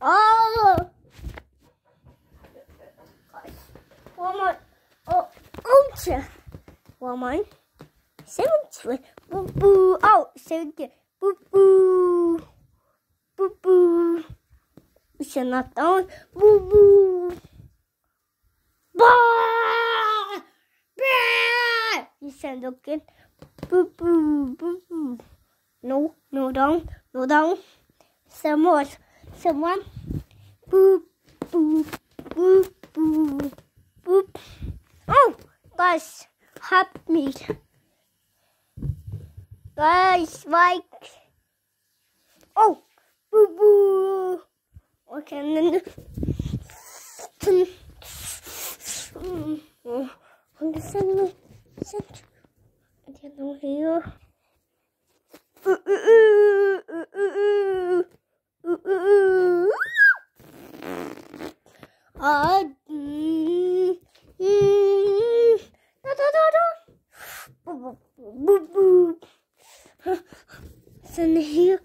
Oh. Woman. Oh, ouch. Woman. Seventy. Boo boo. Oh, seventy. Boo boo. Boo boo. We shall not down. Boo boo. Bah! Bah! You said looking. Boo boo. Boo boo. No, no down. No down. Some more. Someone. Boop, boop, boop, boop, boop. Oh, guys, help me. Guys, like. Oh, boo boo. Okay, and then. On the center. I don't know here. Ooh, ooh, ooh, ooh, ooh, ooh, ooh. Da, da, da, da. So now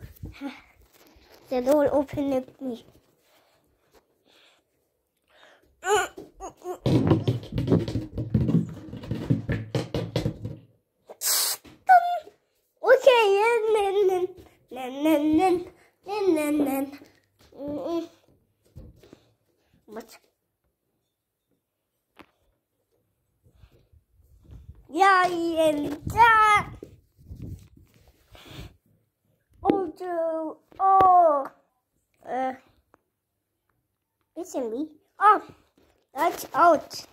the door open at me. Okay, and ja. Oh, Joe. Oh. Uh. Listen me. Oh, that's out.